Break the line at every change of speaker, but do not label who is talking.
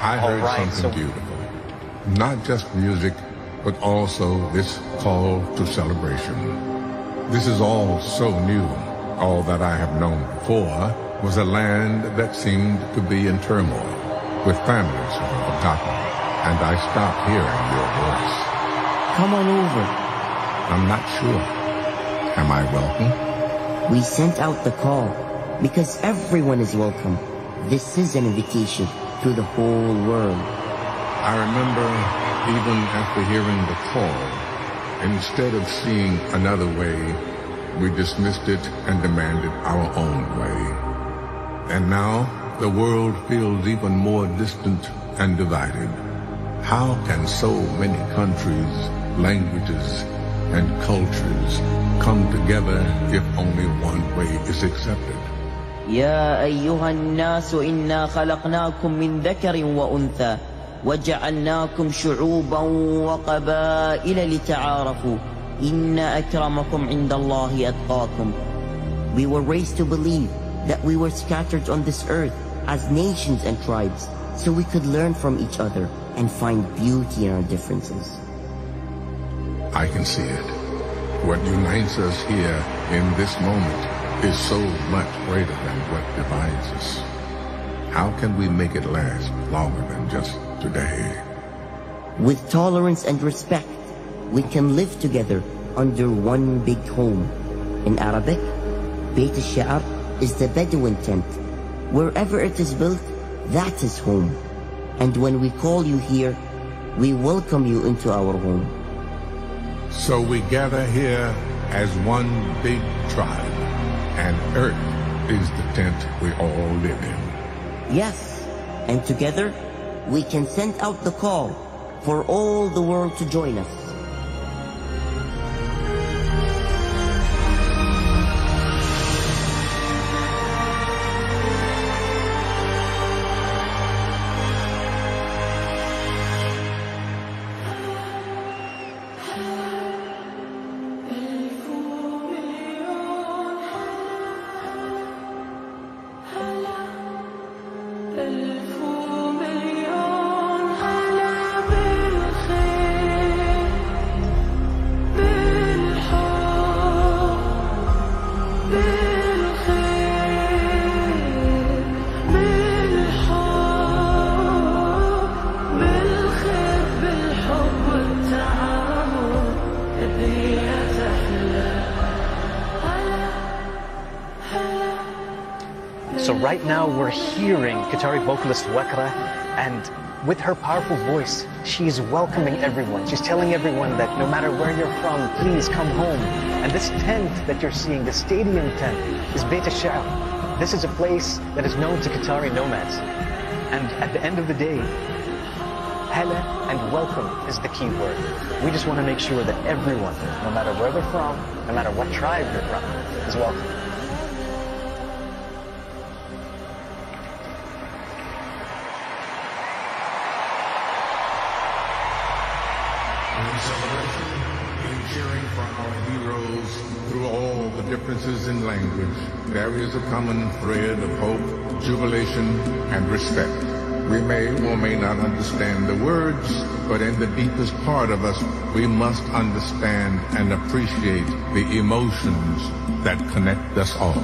I heard
right,
something
so-
beautiful. Not just music, but also this call to celebration. This is all so new. All that I have known before was a land that seemed to be in turmoil, with families who were forgotten. And I stopped hearing your voice.
Come on over.
I'm not sure. Am I welcome?
We sent out the call because everyone is welcome. This is an invitation to the whole world.
I remember even after hearing the call, instead of seeing another way, we dismissed it and demanded our own way. And now the world feels even more distant and divided. How can so many countries, languages, and cultures come together if only one way is accepted?
يا أيها الناس إنا خلقناكم من ذكر وأنثى وجعلناكم شعوبا وقبائل لتعارفوا إن أكرمكم عند الله أتقاكم We were raised to believe that we were scattered on this earth as nations and tribes so we could learn from each other and find beauty in our differences.
I can see it. What unites us here in this moment is so much greater than what divides us. How can we make it last longer than just today?
With tolerance and respect, we can live together under one big home. In Arabic, Beit al-Sha'ar is the Bedouin tent. Wherever it is built, that is home. And when we call you here, we welcome you into our home.
So we gather here as one big tribe, and Earth is the tent we all live in.
Yes, and together, we can send out the call for all the world to join us.
So right now we're hearing Qatari vocalist Wakra and with her powerful voice, she's welcoming everyone. She's telling everyone that no matter where you're from, please come home. And this tent that you're seeing, the stadium tent, is Beit al-Sha'ar. This is a place that is known to Qatari nomads. And at the end of the day, Hala and welcome is the key word. We just want to make sure that everyone, no matter where they're from, no matter what tribe you're from, is welcome.
Celebration, in cheering for our heroes through all the differences in language, there is a common thread of hope, jubilation, and respect. We may or may not understand the words, but in the deepest part of us, we must understand and appreciate the emotions that connect us all.